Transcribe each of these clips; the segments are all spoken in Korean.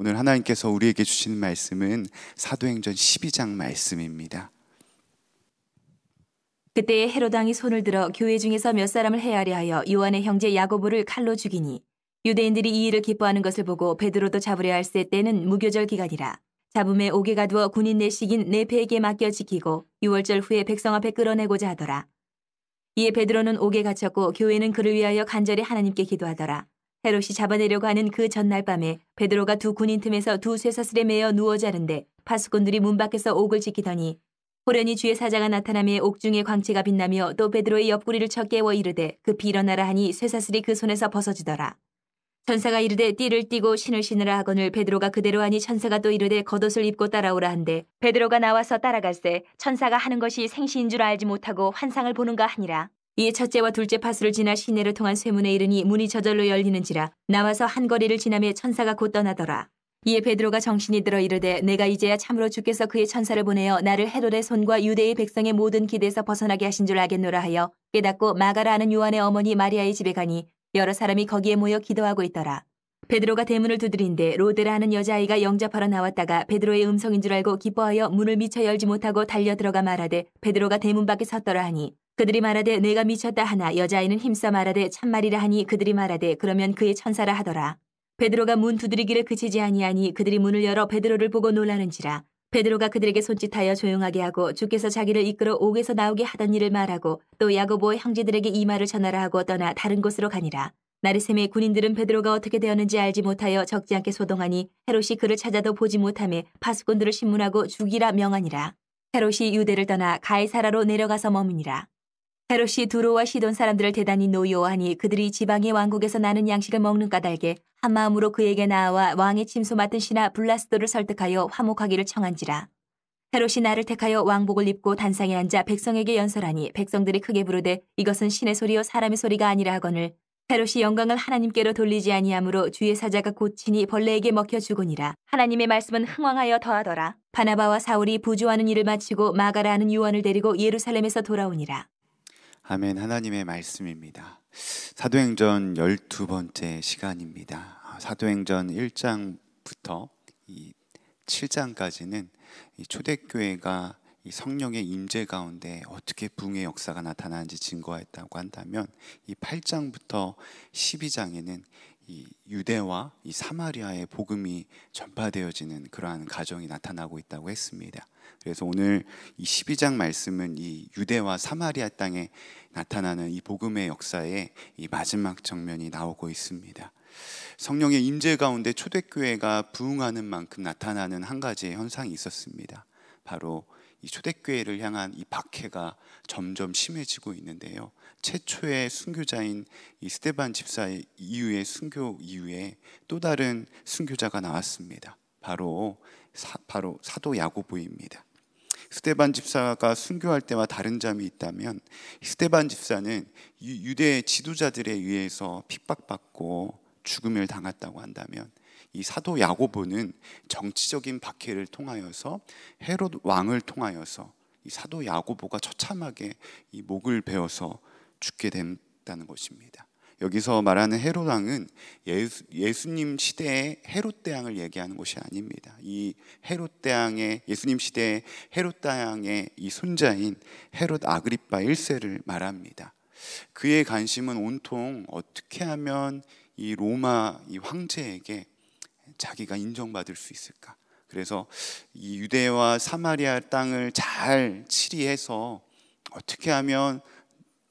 오늘 하나님께서 우리에게 주시는 말씀은 사도행전 12장 말씀입니다. 그때에 헤롯 왕이 손을 들어 교회 중에서 몇 사람을 헤아려 하여 요한의 형제 야고보를 칼로 죽이니 유대인들이 이 일을 기뻐하는 것을 보고 베드로도 잡으려 할세 때는 무교절 기간이라 잡음에 옥에 가두어 군인 내식인 네페에게 맡겨 지키고 6월절 후에 백성 앞에 끌어내고자 하더라. 이에 베드로는 옥에 갇혔고 교회는 그를 위하여 간절히 하나님께 기도하더라. 헤롯이 잡아내려고 하는 그 전날 밤에 베드로가 두 군인 틈에서 두 쇠사슬에 매어 누워 자는데 파수꾼들이 문 밖에서 옥을 지키더니 호련히 주의 사자가 나타나며 옥중의 광채가 빛나며 또 베드로의 옆구리를 쳐 깨워 이르되 급히 일어나라 하니 쇠사슬이 그 손에서 벗어지더라. 천사가 이르되 띠를 띠고 신을 신으라 하거늘 베드로가 그대로 하니 천사가 또 이르되 겉옷을 입고 따라오라 한데 베드로가 나와서 따라갈새 천사가 하는 것이 생시인 줄 알지 못하고 환상을 보는가 하니라. 이에 첫째와 둘째 파수를 지나 시내를 통한 쇠문에 이르니 문이 저절로 열리는지라 나와서 한 거리를 지나며 천사가 곧 떠나더라. 이에 베드로가 정신이 들어 이르되 내가 이제야 참으로 주께서 그의 천사를 보내어 나를 헤롯의 손과 유대의 백성의 모든 기대에서 벗어나게 하신 줄 알겠노라 하여 깨닫고 마가라 하는 요한의 어머니 마리아의 집에 가니 여러 사람이 거기에 모여 기도하고 있더라. 베드로가 대문을 두드린데 로데라 하는 여자아이가 영접하러 나왔다가 베드로의 음성인 줄 알고 기뻐하여 문을 미쳐 열지 못하고 달려 들어가 말하되 베드로가 대문 밖에 섰더라 하니 그들이 말하되 내가 미쳤다 하나 여자아이는 힘써 말하되 참말이라 하니 그들이 말하되 그러면 그의 천사라 하더라. 베드로가 문 두드리기를 그치지 아니하니 그들이 문을 열어 베드로를 보고 놀라는지라 베드로가 그들에게 손짓하여 조용하게 하고 주께서 자기를 이끌어 옥에서 나오게 하던 일을 말하고 또 야고보의 형제들에게 이 말을 전하라 하고 떠나 다른 곳으로 가니라. 나르셈의 군인들은 베드로가 어떻게 되었는지 알지 못하여 적지 않게 소동하니 헤롯이 그를 찾아도 보지 못함에 파수꾼들을 신문하고 죽이라 명하니라. 헤롯이 유대를 떠나 가이사라로 내려가서 머무니라. 헤롯이 두로와 시돈 사람들을 대단히 노여워하니 그들이 지방의 왕국에서 나는 양식을 먹는 까닭에 한 마음으로 그에게 나아와 왕의 침소 맡은 신하 블라스도를 설득하여 화목하기를 청한지라. 헤롯이 나를 택하여 왕복을 입고 단상에 앉아 백성에게 연설하니 백성들이 크게 부르되 이것은 신의 소리요 사람의 소리가 아니라 하거늘 헤롯이 영광을 하나님께로 돌리지 아니하므로 주의 사자가 고치니 벌레에게 먹혀 죽으니라. 하나님의 말씀은 흥왕하여 더하더라. 바나바와 사울이 부조하는 일을 마치고 마가라 하는 요한을 데리고 예루살렘에서 돌아오니라. 아멘 하나님의 말씀입니다. 사도행전 12번째 시간입니다. 사도행전 1장부터 이 7장까지는 이 초대교회가 이 성령의 임재 가운데 어떻게 붕의 역사가 나타나는지 증거했다고 한다면 이 8장부터 12장에는 이 유대와 이 사마리아의 복음이 전파되어지는 그러한 가정이 나타나고 있다고 했습니다. 그래서 오늘 이 12장 말씀은 이 유대와 사마리아 땅에 나타나는 이 복음의 역사의 이 마지막 정면이 나오고 있습니다. 성령의 임재 가운데 초대교회가 부흥하는 만큼 나타나는 한 가지의 현상이 있었습니다. 바로 이 초대교회를 향한 이 박해가 점점 심해지고 있는데요. 최초의 순교자인 이 스테반 집사 이후의 순교 이후에 또 다른 순교자가 나왔습니다. 바로 사, 바로 사도 야고보입니다. 스테반 집사가 순교할 때와 다른 점이 있다면 스테반 집사는 유대 지도자들에 의해서 핍박받고 죽음을 당했다고 한다면 이 사도 야고보는 정치적인 박해를 통하여서 헤롯 왕을 통하여서 이 사도 야고보가 처참하게 이 목을 베어서 죽게 된다는 것입니다. 여기서 말하는 헤롯 왕은 예수, 예수 님 시대의 헤롯 대왕을 얘기하는 것이 아닙니다. 이 헤롯 대왕의 예수님 시대의 헤롯 대왕의 이 손자인 헤롯 아그리파 1세를 말합니다. 그의 관심은 온통 어떻게 하면 이 로마 이 황제에게 자기가 인정받을 수 있을까? 그래서 이 유대와 사마리아 땅을 잘 치리해서 어떻게 하면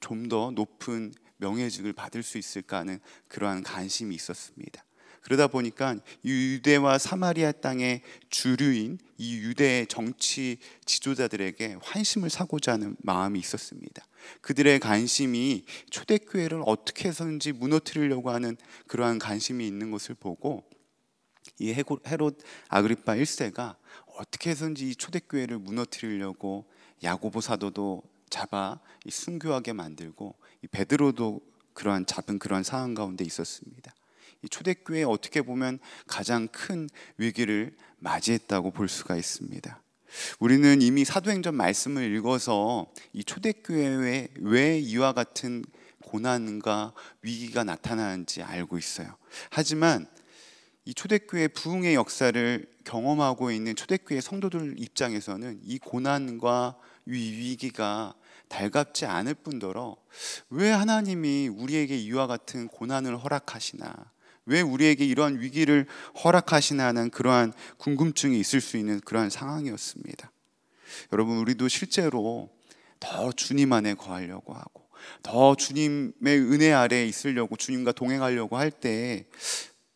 좀 더 높은 명예직을 받을 수 있을까 하는 그러한 관심이 있었습니다. 그러다 보니까 유대와 사마리아 땅의 주류인 이 유대 정치 지도자들에게 환심을 사고자 하는 마음이 있었습니다. 그들의 관심이 초대교회를 어떻게 해서든지 무너뜨리려고 하는 그러한 관심이 있는 것을 보고 이 헤롯 아그리파 1세가 어떻게 해서든지 이 초대교회를 무너뜨리려고 야고보 사도도 잡아 순교하게 만들고 베드로도 그러한 잡은 그러한 상황 가운데 있었습니다. 이 초대교회 어떻게 보면 가장 큰 위기를 맞이했다고 볼 수가 있습니다. 우리는 이미 사도행전 말씀을 읽어서 이 초대교회에 왜 이와 같은 고난과 위기가 나타나는지 알고 있어요. 하지만 이 초대교회 부흥의 역사를 경험하고 있는 초대교회 성도들 입장에서는 이 고난과 위기가 달갑지 않을 뿐더러 왜 하나님이 우리에게 이와 같은 고난을 허락하시나 왜 우리에게 이러한 위기를 허락하시나는 그러한 궁금증이 있을 수 있는 그러한 상황이었습니다. 여러분 우리도 실제로 더 주님 안에 거하려고 하고 더 주님의 은혜 아래에 있으려고 주님과 동행하려고 할 때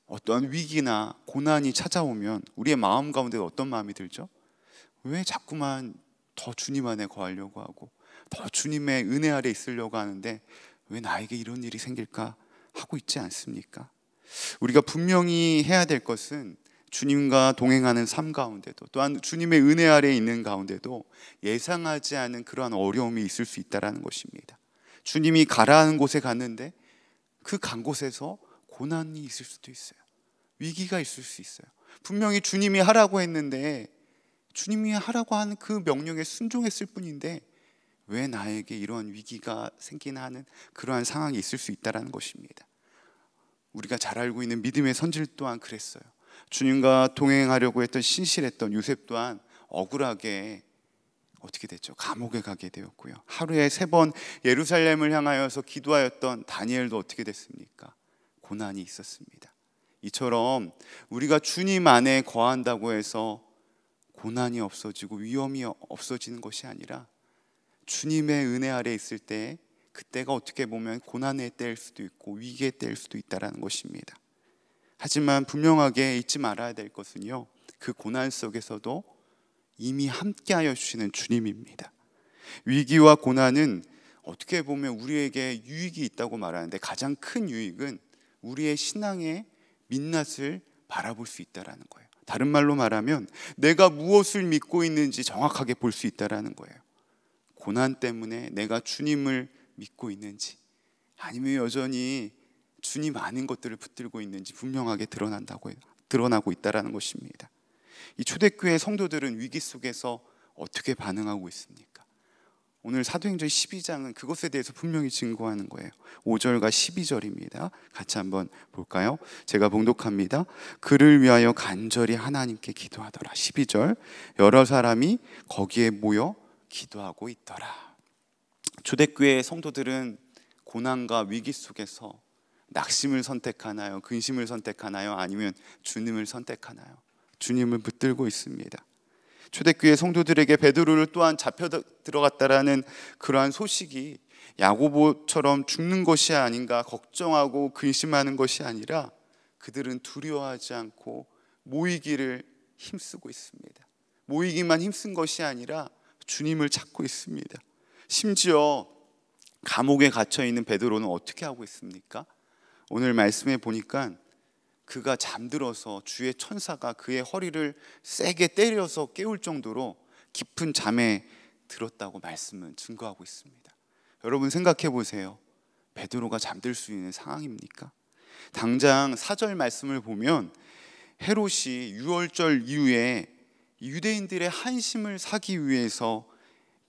어떤 위기나 고난이 찾아오면 우리의 마음 가운데 어떤 마음이 들죠? 왜 자꾸만 더 주님 안에 거하려고 하고 더 주님의 은혜 아래 있으려고 하는데 왜 나에게 이런 일이 생길까 하고 있지 않습니까? 우리가 분명히 해야 될 것은 주님과 동행하는 삶 가운데도 또한 주님의 은혜 아래 있는 가운데도 예상하지 않은 그러한 어려움이 있을 수 있다라는 것입니다. 주님이 가라는 곳에 갔는데 그 간 곳에서 고난이 있을 수도 있어요. 위기가 있을 수 있어요. 분명히 주님이 하라고 했는데 주님이 하라고 하는 그 명령에 순종했을 뿐인데 왜 나에게 이런 위기가 생기나 하는 그러한 상황이 있을 수 있다라는 것입니다. 우리가 잘 알고 있는 믿음의 선질 또한 그랬어요. 주님과 동행하려고 했던 신실했던 요셉 또한 억울하게 어떻게 됐죠? 감옥에 가게 되었고요. 하루에 세 번 예루살렘을 향하여서 기도하였던 다니엘도 어떻게 됐습니까? 고난이 있었습니다. 이처럼 우리가 주님 안에 거한다고 해서 고난이 없어지고 위험이 없어지는 것이 아니라 주님의 은혜 아래 있을 때 그때가 어떻게 보면 고난의 때일 수도 있고 위기의 때일 수도 있다라는 것입니다. 하지만 분명하게 잊지 말아야 될 것은요. 그 고난 속에서도 이미 함께하여 주시는 주님입니다. 위기와 고난은 어떻게 보면 우리에게 유익이 있다고 말하는데 가장 큰 유익은 우리의 신앙의 민낯을 바라볼 수 있다라는 거예요. 다른 말로 말하면 내가 무엇을 믿고 있는지 정확하게 볼 수 있다라는 거예요. 고난 때문에 내가 주님을 믿고 있는지 아니면 여전히 주님 아닌 것들을 붙들고 있는지 분명하게 드러난다고 드러나고 있다라는 것입니다. 이 초대교회 성도들은 위기 속에서 어떻게 반응하고 있습니까? 오늘 사도행전 12장은 그것에 대해서 분명히 증거하는 거예요. 5절과 12절입니다. 같이 한번 볼까요? 제가 봉독합니다. 그를 위하여 간절히 하나님께 기도하더라. 12절. 여러 사람이 거기에 모여 기도하고 있더라. 초대교회 성도들은 고난과 위기 속에서 낙심을 선택하나요? 근심을 선택하나요? 아니면 주님을 선택하나요? 주님을 붙들고 있습니다. 초대교회 성도들에게 베드로를 또한 잡혀 들어갔다라는 그러한 소식이 야고보처럼 죽는 것이 아닌가 걱정하고 근심하는 것이 아니라 그들은 두려워하지 않고 모이기를 힘쓰고 있습니다. 모이기만 힘쓴 것이 아니라 주님을 찾고 있습니다. 심지어 감옥에 갇혀 있는 베드로는 어떻게 하고 있습니까? 오늘 말씀에 보니까 그가 잠들어서 주의 천사가 그의 허리를 세게 때려서 깨울 정도로 깊은 잠에 들었다고 말씀은 증거하고 있습니다. 여러분 생각해 보세요. 베드로가 잠들 수 있는 상황입니까? 당장 사절 말씀을 보면 헤롯이 유월절 이후에 유대인들의 한심을 사기 위해서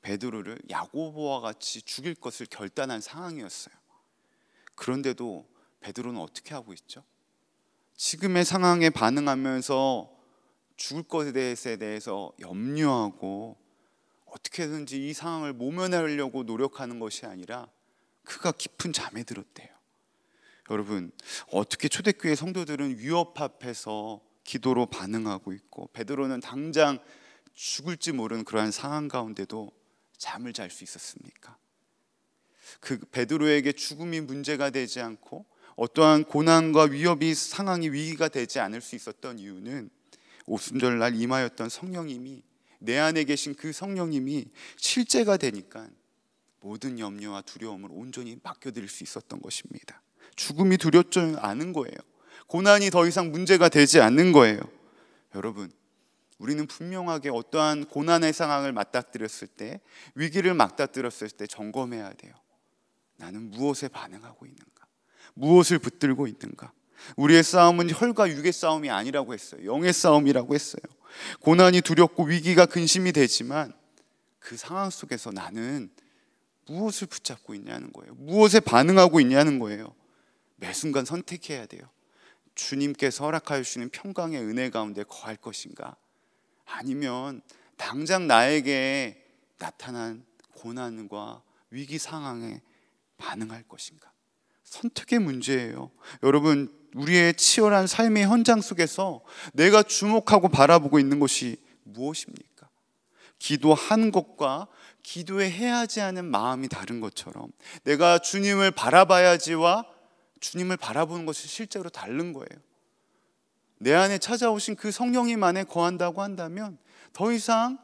베드로를 야고보와 같이 죽일 것을 결단한 상황이었어요. 그런데도 베드로는 어떻게 하고 있죠? 지금의 상황에 반응하면서 죽을 것에 대해서 염려하고 어떻게든지 이 상황을 모면하려고 노력하는 것이 아니라 그가 깊은 잠에 들었대요. 여러분 어떻게 초대교회 성도들은 위협 앞에서 기도로 반응하고 있고 베드로는 당장 죽을지 모르는 그러한 상황 가운데도 잠을 잘 수 있었습니까? 그 베드로에게 죽음이 문제가 되지 않고 어떠한 고난과 위협이 상황이 위기가 되지 않을 수 있었던 이유는 오순절 날 임하였던 성령님이 내 안에 계신 그 성령님이 실제가 되니까 모든 염려와 두려움을 온전히 맡겨드릴 수 있었던 것입니다. 죽음이 두렵지 않은 거예요. 고난이 더 이상 문제가 되지 않는 거예요. 여러분, 우리는 분명하게 어떠한 고난의 상황을 맞닥뜨렸을 때, 위기를 맞닥뜨렸을 때 점검해야 돼요. 나는 무엇에 반응하고 있는가? 무엇을 붙들고 있는가? 우리의 싸움은 혈과 육의 싸움이 아니라고 했어요. 영의 싸움이라고 했어요. 고난이 두렵고 위기가 근심이 되지만 그 상황 속에서 나는 무엇을 붙잡고 있냐는 거예요. 무엇에 반응하고 있냐는 거예요. 매 순간 선택해야 돼요. 주님께서 허락하여 주시는 평강의 은혜 가운데 거할 것인가? 아니면 당장 나에게 나타난 고난과 위기 상황에 반응할 것인가? 선택의 문제예요. 여러분, 우리의 치열한 삶의 현장 속에서 내가 주목하고 바라보고 있는 것이 무엇입니까? 기도한 것과 기도에 해야지 하는 마음이 다른 것처럼 내가 주님을 바라봐야지와 주님을 바라보는 것이 실제로 다른 거예요. 내 안에 찾아오신 그 성령님 안에 거한다고 한다면 더 이상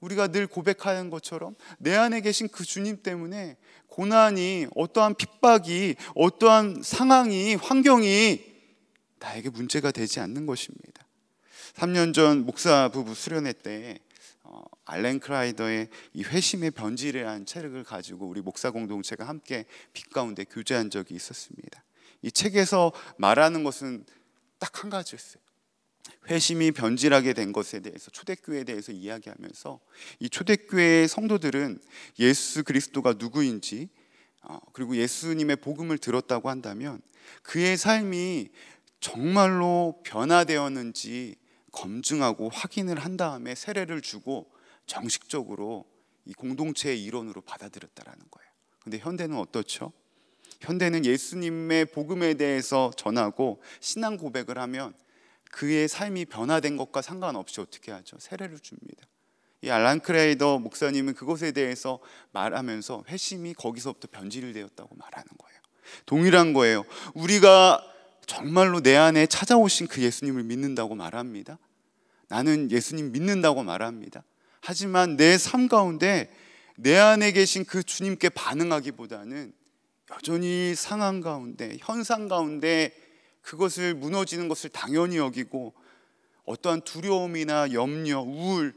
우리가 늘 고백하는 것처럼 내 안에 계신 그 주님 때문에 고난이 어떠한 핍박이 어떠한 상황이 환경이 나에게 문제가 되지 않는 것입니다. 3년 전 목사 부부 수련회 때 어, 알렌 크라이더의 이 회심의 변질이라는 책을 가지고 우리 목사 공동체가 함께 빛 가운데 교제한 적이 있었습니다. 이 책에서 말하는 것은 딱 한 가지였어요. 회심이 변질하게 된 것에 대해서 초대교회에 대해서 이야기하면서 이 초대교회의 성도들은 예수 그리스도가 누구인지 어, 그리고 예수님의 복음을 들었다고 한다면 그의 삶이 정말로 변화되었는지 검증하고 확인을 한 다음에 세례를 주고 정식적으로 이 공동체의 일원으로 받아들였다라는 거예요. 근데 현대는 어떻죠? 현대는 예수님의 복음에 대해서 전하고 신앙 고백을 하면 그의 삶이 변화된 것과 상관없이 어떻게 하죠? 세례를 줍니다. 이 알란 크레이더 목사님은 그것에 대해서 말하면서 회심이 거기서부터 변질 되었다고 말하는 거예요. 동일한 거예요. 우리가 정말로 내 안에 찾아오신 그 예수님을 믿는다고 말합니다. 나는 예수님 믿는다고 말합니다. 하지만 내 삶 가운데 내 안에 계신 그 주님께 반응하기보다는 여전히 상황 가운데, 현상 가운데 그것을 무너지는 것을 당연히 여기고 어떠한 두려움이나 염려, 우울,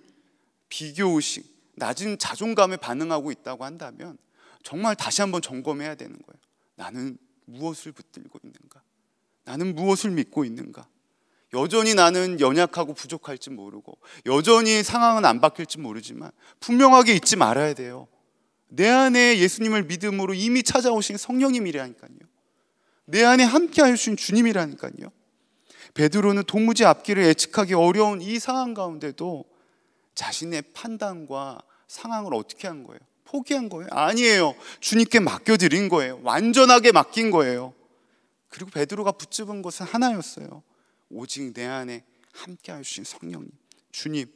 비교 의식, 낮은 자존감에 반응하고 있다고 한다면 정말 다시 한번 점검해야 되는 거예요. 나는 무엇을 붙들고 있는가? 나는 무엇을 믿고 있는가? 여전히 나는 연약하고 부족할지 모르고 여전히 상황은 안 바뀔지 모르지만 분명하게 잊지 말아야 돼요. 내 안에 예수님을 믿음으로 이미 찾아오신 성령님이라니까요. 내 안에 함께 하신 주님이라니까요. 베드로는 도무지 앞길을 예측하기 어려운 이 상황 가운데도 자신의 판단과 상황을 어떻게 한 거예요? 포기한 거예요? 아니에요. 주님께 맡겨드린 거예요. 완전하게 맡긴 거예요. 그리고 베드로가 붙잡은 것은 하나였어요. 오직 내 안에 함께 하신 성령님, 주님.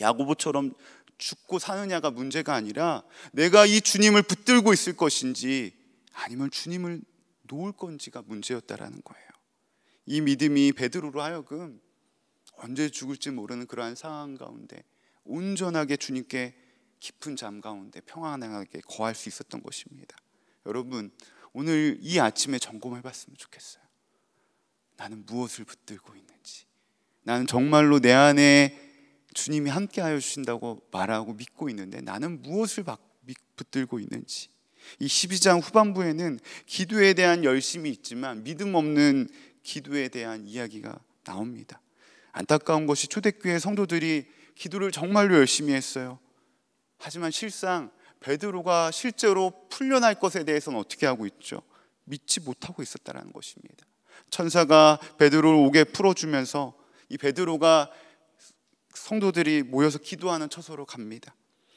야고보처럼 죽고 사느냐가 문제가 아니라 내가 이 주님을 붙들고 있을 것인지 아니면 주님을 놓을 건지가 문제였다라는 거예요. 이 믿음이 베드로로 하여금 언제 죽을지 모르는 그러한 상황 가운데 온전하게 주님께 깊은 잠 가운데 평안하게 거할 수 있었던 것입니다. 여러분 오늘 이 아침에 점검해 봤으면 좋겠어요. 나는 무엇을 붙들고 있는지. 나는 정말로 내 안에 주님이 함께 하여 주신다고 말하고 믿고 있는데 나는 무엇을 붙들고 있는지. 이 12장 후반부에는 기도에 대한 열심이 있지만 믿음 없는 기도에 대한 이야기가 나옵니다. 안타까운 것이 초대교회 성도들이 기도를 정말로 열심히 했어요. 하지만 실상 베드로가 실제로 풀려날 것에 대해서는 어떻게 하고 있죠? 믿지 못하고 있었다는 것입니다. 천사가 베드로를 오게 풀어주면서 이 베드로가 성도들이 모여서 기도하는 처소로 갑니다.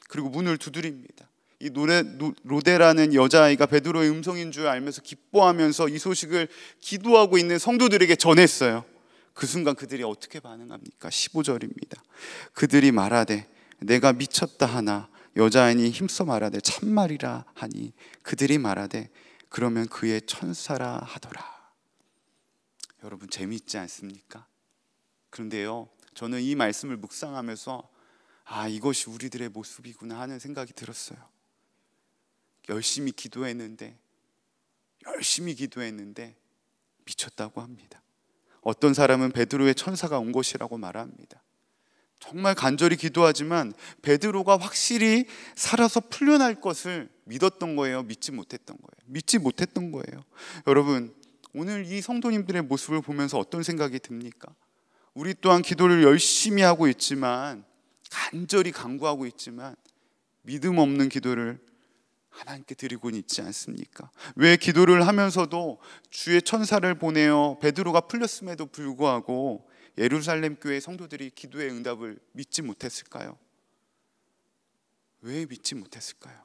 그리고 문을 두드립니다. 이 노래, 로데라는 여자아이가 베드로의 음성인 줄 알면서 기뻐하면서 이 소식을 기도하고 있는 성도들에게 전했어요. 그 순간 그들이 어떻게 반응합니까? 15절입니다. 그들이 말하되 내가 미쳤다 하나 여자아이니 힘써 말하되 참말이라 하니 그들이 말하되 그러면 그의 천사라 하더라. 여러분 재미있지 않습니까? 그런데요. 저는 이 말씀을 묵상하면서 아, 이것이 우리들의 모습이구나 하는 생각이 들었어요. 열심히 기도했는데 열심히 기도했는데 미쳤다고 합니다. 어떤 사람은 베드로의 천사가 온 것이라고 말합니다. 정말 간절히 기도하지만 베드로가 확실히 살아서 풀려날 것을 믿었던 거예요. 믿지 못했던 거예요. 믿지 못했던 거예요. 여러분, 오늘 이 성도님들의 모습을 보면서 어떤 생각이 듭니까? 우리 또한 기도를 열심히 하고 있지만 간절히 간구하고 있지만 믿음 없는 기도를 하나님께 드리고는 있지 않습니까? 왜 기도를 하면서도 주의 천사를 보내어 베드로가 풀렸음에도 불구하고 예루살렘 교회 성도들이 기도의 응답을 믿지 못했을까요? 왜 믿지 못했을까요?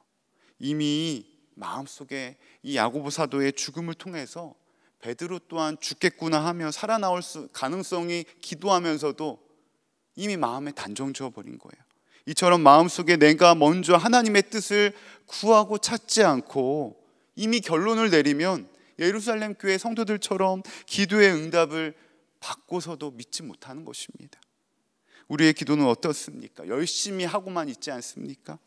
이미 마음속에 이 야고보 사도의 죽음을 통해서 베드로 또한 죽겠구나 하며 살아나올 수, 가능성이 기도하면서도 이미 마음에 단정 지어 버린 거예요. 이처럼 마음속에 내가 먼저 하나님의 뜻을 구하고 찾지 않고 이미 결론을 내리면 예루살렘 교회 성도들처럼 기도의 응답을 받고서도 믿지 못하는 것입니다. 우리의 기도는 어떻습니까? 열심히 하고만 있지 않습니까?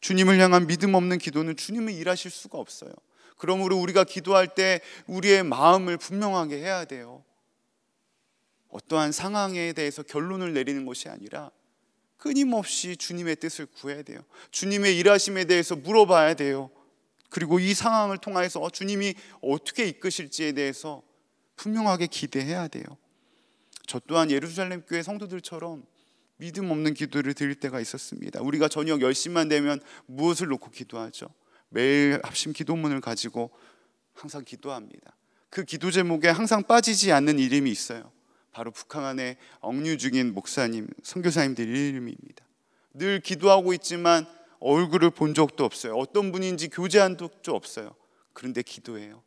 주님을 향한 믿음 없는 기도는 주님은 일하실 수가 없어요. 그러므로 우리가 기도할 때 우리의 마음을 분명하게 해야 돼요. 어떠한 상황에 대해서 결론을 내리는 것이 아니라 끊임없이 주님의 뜻을 구해야 돼요. 주님의 일하심에 대해서 물어봐야 돼요. 그리고 이 상황을 통해서 주님이 어떻게 이끄실지에 대해서 분명하게 기대해야 돼요. 저 또한 예루살렘 교회 성도들처럼 믿음 없는 기도를 드릴 때가 있었습니다. 우리가 저녁 10시만 되면 무엇을 놓고 기도하죠? 매일 합심 기도문을 가지고 항상 기도합니다. 그 기도 제목에 항상 빠지지 않는 이름이 있어요. 바로 북한안에 억류 중인 목사님, 선교사님들 이름입니다. 늘 기도하고 있지만 얼굴을 본 적도 없어요. 어떤 분인지 교제한 적도 없어요. 그런데 기도해요.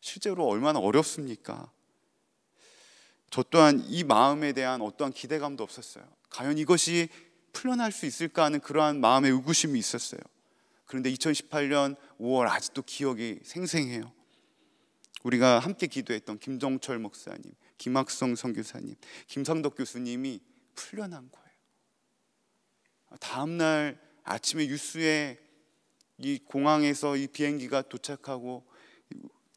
실제로 얼마나 어렵습니까? 저 또한 이 마음에 대한 어떠한 기대감도 없었어요. 과연 이것이 풀려날 수 있을까 하는 그러한 마음의 의구심이 있었어요. 그런데 2018년 5월 아직도 기억이 생생해요. 우리가 함께 기도했던 김정철 목사님, 김학성 선교사님, 김상덕 교수님이 풀려난 거예요. 다음 날 아침에 뉴스에 이 공항에서 이 비행기가 도착하고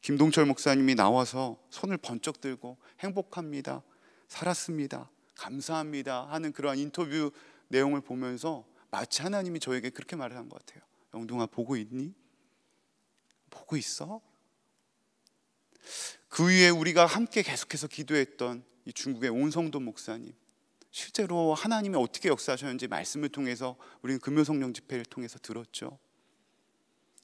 김동철 목사님이 나와서 손을 번쩍 들고 행복합니다. 살았습니다. 감사합니다. 하는 그러한 인터뷰 내용을 보면서 마치 하나님이 저에게 그렇게 말을 한 것 같아요. 영동아 보고 있니? 보고 있어? 그 위에 우리가 함께 계속해서 기도했던 이 중국의 온성도 목사님 실제로 하나님이 어떻게 역사하셨는지 말씀을 통해서 우리는 금요성령 집회를 통해서 들었죠.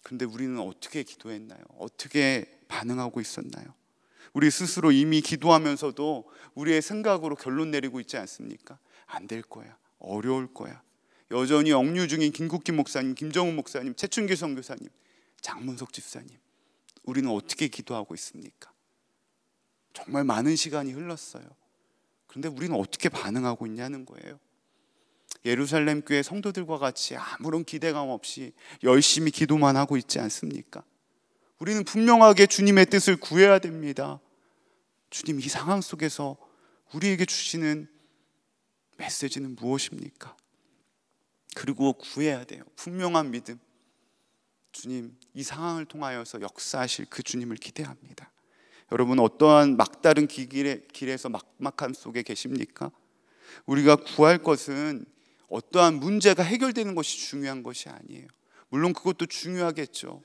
그런데 우리는 어떻게 기도했나요? 어떻게 반응하고 있었나요? 우리 스스로 이미 기도하면서도 우리의 생각으로 결론 내리고 있지 않습니까? 안 될 거야. 어려울 거야. 여전히 억류 중인 김국기 목사님, 김정훈 목사님, 최춘기 선교사님, 장문석 집사님. 우리는 어떻게 기도하고 있습니까? 정말 많은 시간이 흘렀어요. 그런데 우리는 어떻게 반응하고 있냐는 거예요. 예루살렘 교회 성도들과 같이 아무런 기대감 없이 열심히 기도만 하고 있지 않습니까? 우리는 분명하게 주님의 뜻을 구해야 됩니다. 주님 이 상황 속에서 우리에게 주시는 메시지는 무엇입니까? 그리고 구해야 돼요. 분명한 믿음. 주님, 이 상황을 통하여서 역사하실 그 주님을 기대합니다. 여러분 어떠한 막다른 길에, 길에서 막막함 속에 계십니까? 우리가 구할 것은 어떠한 문제가 해결되는 것이 중요한 것이 아니에요. 물론 그것도 중요하겠죠.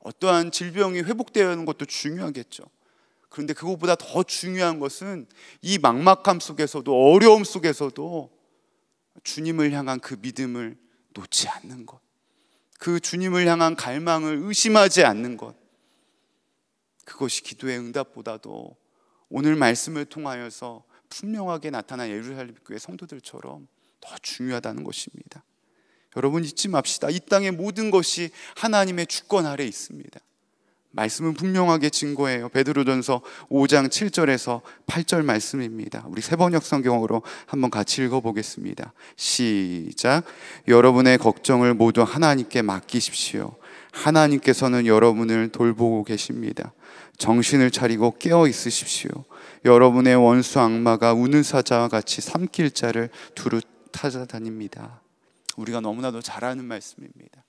어떠한 질병이 회복되는 것도 중요하겠죠. 그런데 그것보다 더 중요한 것은 이 막막함 속에서도 어려움 속에서도 주님을 향한 그 믿음을 놓지 않는 것. 그 주님을 향한 갈망을 의심하지 않는 것. 그것이 기도의 응답보다도 오늘 말씀을 통하여서 분명하게 나타난 예루살렘 교회 성도들처럼 더 중요하다는 것입니다. 여러분 잊지 맙시다. 이 땅의 모든 것이 하나님의 주권 아래 있습니다. 말씀은 분명하게 증거해요. 베드로전서 5장 7절에서 8절 말씀입니다. 우리 세번역 성경으로 한번 같이 읽어 보겠습니다. 시작. 여러분의 걱정을 모두 하나님께 맡기십시오. 하나님께서는 여러분을 돌보고 계십니다. 정신을 차리고 깨어 있으십시오. 여러분의 원수 악마가 우는 사자와 같이 삼킬 자를 두루 찾아다닙니다. 우리가 너무나도 잘 아는 말씀입니다.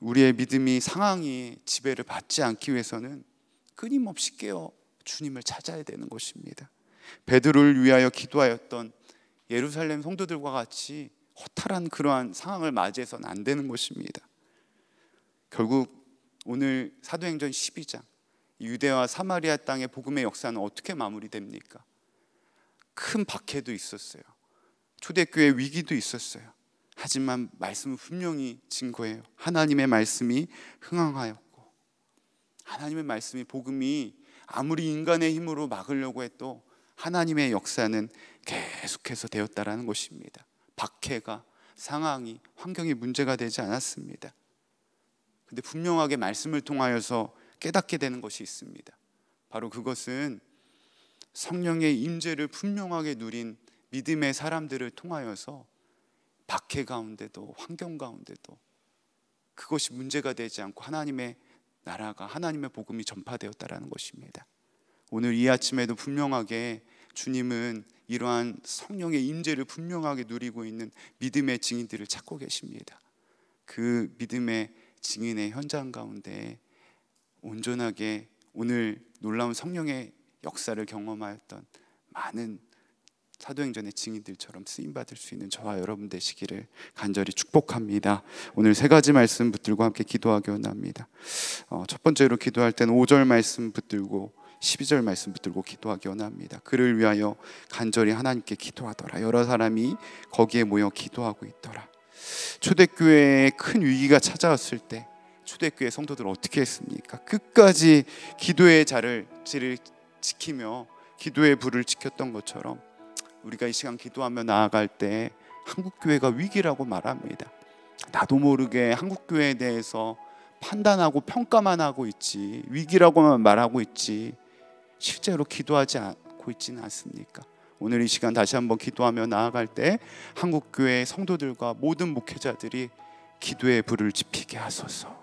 우리의 믿음이 상황이 지배를 받지 않기 위해서는 끊임없이 깨어 주님을 찾아야 되는 것입니다. 베드로를 위하여 기도하였던 예루살렘 성도들과 같이 허탈한 그러한 상황을 맞이해서는 안 되는 것입니다. 결국 오늘 사도행전 12장 유대와 사마리아 땅의 복음의 역사는 어떻게 마무리됩니까? 큰 박해도 있었어요. 초대교회 위기도 있었어요. 하지만 말씀은 분명히 증거예요. 하나님의 말씀이 흥황하였고 하나님의 말씀이 복음이 아무리 인간의 힘으로 막으려고 해도 하나님의 역사는 계속해서 되었다라는 것입니다. 박해가 상황이 환경이 문제가 되지 않았습니다. 근데 분명하게 말씀을 통하여서 깨닫게 되는 것이 있습니다. 바로 그것은 성령의 임재를 분명하게 누린 믿음의 사람들을 통하여서 박해 가운데도 환경 가운데도 그것이 문제가 되지 않고 하나님의 나라가 하나님의 복음이 전파되었다라는 것입니다. 오늘 이 아침에도 분명하게 주님은 이러한 성령의 임재를 분명하게 누리고 있는 믿음의 증인들을 찾고 계십니다. 그 믿음의 증인의 현장 가운데 온전하게 오늘 놀라운 성령의 역사를 경험하였던 많은 사도행전의 증인들처럼 쓰임 받을 수 있는 저와 여러분 되시기를 간절히 축복합니다. 오늘 세 가지 말씀 붙들고 함께 기도하기 원합니다. 어, 첫 번째로 기도할 때는 5절 말씀 붙들고 12절 말씀 붙들고 기도하기 원합니다. 그를 위하여 간절히 하나님께 기도하더라. 여러 사람이 거기에 모여 기도하고 있더라. 초대교회에 큰 위기가 찾아왔을 때 초대교회 성도들 어떻게 했습니까? 끝까지 기도의 자를 지키며 기도의 불을 지켰던 것처럼 우리가 이 시간 기도하며 나아갈 때 한국 교회가 위기라고 말합니다. 나도 모르게 한국 교회에 대해서 판단하고 평가만 하고 있지 위기라고만 말하고 있지 실제로 기도하지 않고 있지는 않습니까? 오늘 이 시간 다시 한번 기도하며 나아갈 때 한국 교회 성도들과 모든 목회자들이 기도의 불을 지피게 하소서.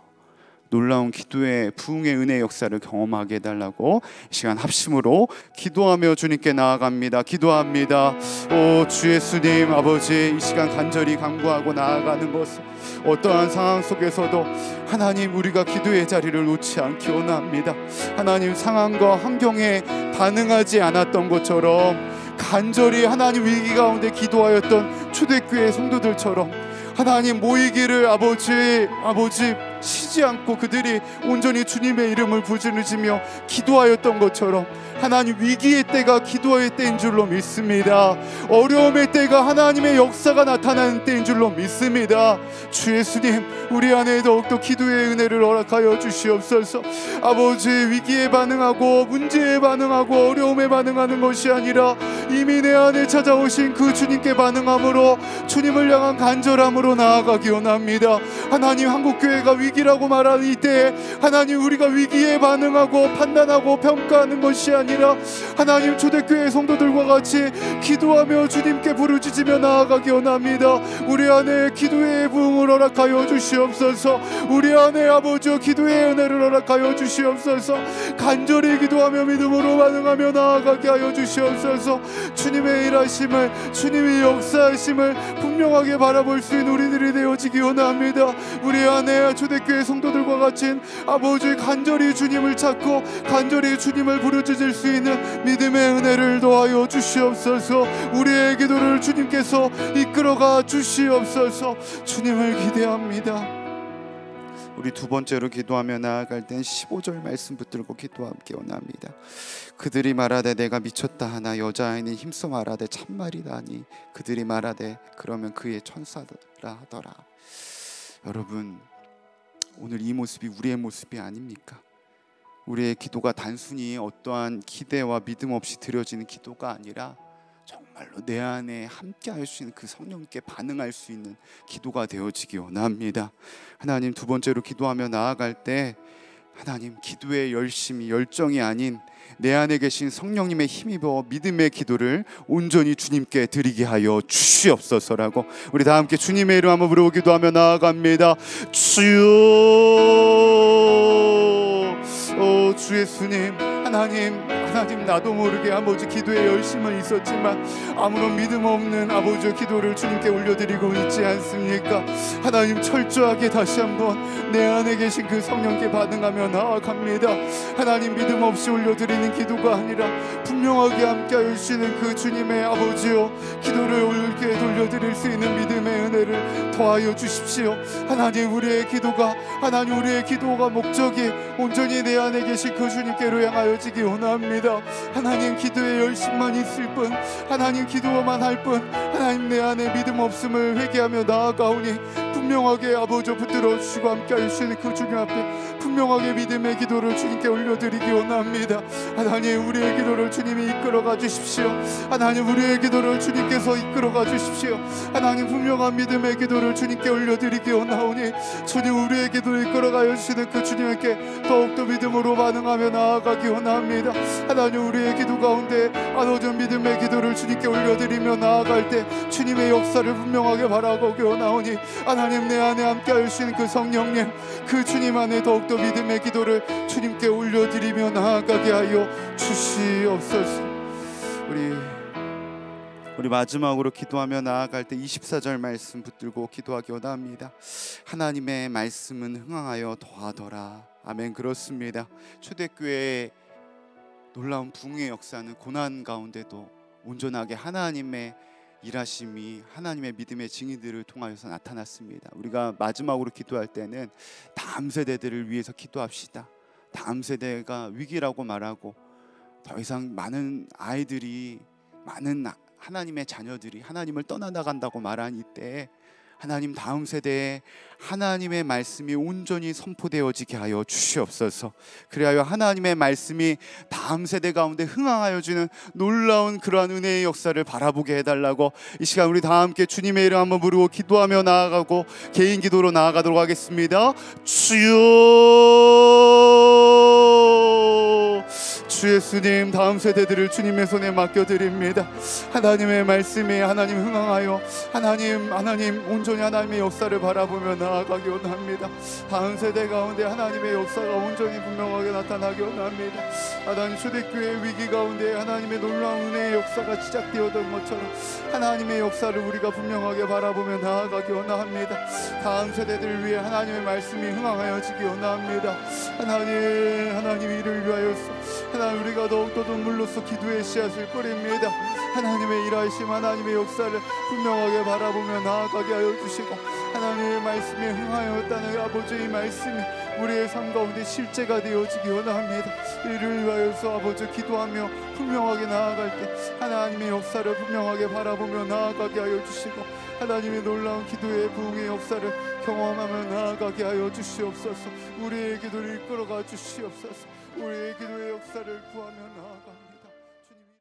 놀라운 기도의 부흥의 은혜 역사를 경험하게 해달라고 시간 합심으로 기도하며 주님께 나아갑니다. 기도합니다. 오 주 예수님 아버지 이 시간 간절히 간구하고 나아가는 것은 어떠한 상황 속에서도 하나님 우리가 기도의 자리를 놓지 않기 원합니다. 하나님 상황과 환경에 반응하지 않았던 것처럼 간절히 하나님 위기 가운데 기도하였던 초대교회 성도들처럼 하나님 모이기를 아버지 아버지 쉬지 않고 그들이 온전히 주님의 이름을 부르짖으며 기도하였던 것처럼 하나님 위기의 때가 기도의 때인 줄로 믿습니다. 어려움의 때가 하나님의 역사가 나타나는 때인 줄로 믿습니다. 주 예수님, 우리 안에 더욱더 기도의 은혜를 허락하여 주시옵소서. 아버지 위기에 반응하고 문제에 반응하고 어려움에 반응하는 것이 아니라 이미 내 안에 찾아오신 그 주님께 반응함으로 주님을 향한 간절함으로 나아가기 원합니다. 하나님 한국 교회가 위기라고 말하는 이때 하나님 우리가 위기에 반응하고 판단하고 평가하는 것이 아니라 아니라 하나님 초대교회 성도들과 같이 기도하며 주님께 부르짖으며 나아가기 원합니다. 우리 안에 기도의 부흥을 허락하여 주시옵소서. 우리 안에 아버지 기도의 은혜를 허락하여 주시옵소서. 간절히 기도하며 믿음으로 반응하며 나아가게 하여 주시옵소서. 주님의 일하심을 주님의 역사하심을 분명하게 바라볼 수 있는 우리들이 되어지기 원합니다. 우리 안에 초대교회 성도들과 같이 아버지 간절히 주님을 찾고 간절히 주님을 부르짖을 수 있는 믿음의 은혜를 도하여 주시옵소서 우리의 기도를 주님께서 이끌어가 주시옵소서 주님을 기대합니다 우리 두 번째로 기도하며 나아갈 땐 15절 말씀 붙들고 기도하기 원합니다. 그들이 말하되 내가 미쳤다 하나 여자아이는 힘써 말하되 참말이다니 그들이 말하되 그러면 그의 천사라 하더라. 여러분 오늘 이 모습이 우리의 모습이 아닙니까? 우리의 기도가 단순히 어떠한 기대와 믿음 없이 드려지는 기도가 아니라 정말로 내 안에 함께 할 수 있는 그 성령께 반응할 수 있는 기도가 되어지기 원합니다. 하나님 두 번째로 기도하며 나아갈 때 하나님 기도의 열심이 열정이 아닌 내 안에 계신 성령님의 힘입어 믿음의 기도를 온전히 주님께 드리게 하여 주시옵소서라고 우리 다 함께 주님의 이름 한번 부르고 기도하며 나아갑니다. 주여 오, 주 예수님, 하나님, 하나님 나도 모르게 아버지 기도에 열심은 있었지만 아무런 믿음 없는 아버지 기도를 주님께 올려드리고 있지 않습니까? 하나님 철저하게 다시 한번 내 안에 계신 그 성령께 반응하며 나아갑니다. 하나님 믿음 없이 올려드리는 기도가 아니라 분명하게 함께 하시는 그 주님의 아버지요 기도를 옳게 돌려 올려드릴 수 있는 믿음의 은혜를 더하여 주십시오. 하나님 우리의 기도가 하나님 우리의 기도가 목적이 온전히 내 안에 계신 그 주님께로 향하여지기 원합니다. 하나님 기도에 열심만 있을 뿐 하나님 기도만 할 뿐 하나님 내 안에 믿음 없음을 회개하며 나아가오니 분명하게 아버지 붙들어 주시고 함께 하시는 그 주님 앞에 분명하게 믿음의 기도를 주님께 올려드리기 원합니다. 하나님 우리의 기도를 주님이 이끌어가 주십시오. 하나님 우리의 기도를 주님께서 이끌어가 주십시오. 하나님 분명한 믿음의 기도를 주님께 올려드리기 원하오니 주님 우리의 기도를 이끌어가여 주시는 그 주님께 더욱더 믿음으로 반응하며 나아가기 원합니다. 하나님 우리의 기도 가운데 아노전 믿음의 기도를 주님께 올려드리며 나아갈 때 주님의 역사를 분명하게 바라보기 원하오니 하나님 내 안에 함께 하시는 그 성령님 그 주님 안에 더욱더 믿음의 기도를 주님께 올려드리며 나아가게 하여 주시옵소서 우리 우리 마지막으로 기도하며 나아갈 때 24절 말씀 붙들고 기도하기 원합니다. 하나님의 말씀은 흥황하여 더하더라. 아멘 그렇습니다. 초대교회의 놀라운 붕의 역사는 고난 가운데도 온전하게 하나님의 일하심이 하나님의 믿음의 증인들을 통하여서 나타났습니다. 우리가 마지막으로 기도할 때는 다음 세대들을 위해서 기도합시다. 다음 세대가 위기라고 말하고 더 이상 많은 아이들이 많은 하나님의 자녀들이 하나님을 떠나나간다고 말한 이때 하나님 다음 세대에 하나님의 말씀이 온전히 선포되어지게 하여 주시옵소서. 그리하여 하나님의 말씀이 다음 세대 가운데 흥황하여 주는 놀라운 그러한 은혜의 역사를 바라보게 해달라고 이 시간 우리 다 함께 주님의 이름 한번 부르고 기도하며 나아가고 개인 기도로 나아가도록 하겠습니다. 주여 주 예수님 다음 세대들을 주님의 손에 맡겨드립니다. 하나님의 말씀이 하나님 흥황하여 하나님 하나님 온전히 하나님의 역사를 바라보며 나아가기 원합니다. 다음 세대 가운데 하나님의 역사가 온전히 분명하게 나타나기 원합니다. 하나님 초대교회 위기 가운데 하나님의 놀라운 은혜의 역사가 시작되었던 것처럼 하나님의 역사를 우리가 분명하게 바라보며 나아가기 원합니다. 다음 세대들을 위해 하나님의 말씀이 흥황하여지기 원합니다. 하나님 하나님 이를 위하여서 하나님 우리가 더욱더 눈물로써 기도의 씨앗을 뿌립니다. 하나님의 일하심 하나님의 역사를 분명하게 바라보며 나아가게 하여 주시고 하나님의 말씀에 흥하였다는 아버지의 말씀이 우리의 삶 가운데 실제가 되어지기 원합니다. 이를 위하여서 아버지 기도하며 분명하게 나아갈 때 하나님의 역사를 분명하게 바라보며 나아가게 하여 주시고 하나님의 놀라운 기도의 부흥의 역사를 경험하며 나아가게 하여 주시옵소서. 우리의 기도를 이끌어가 주시옵소서. 우리의 기도의 역사를 구하며 나아가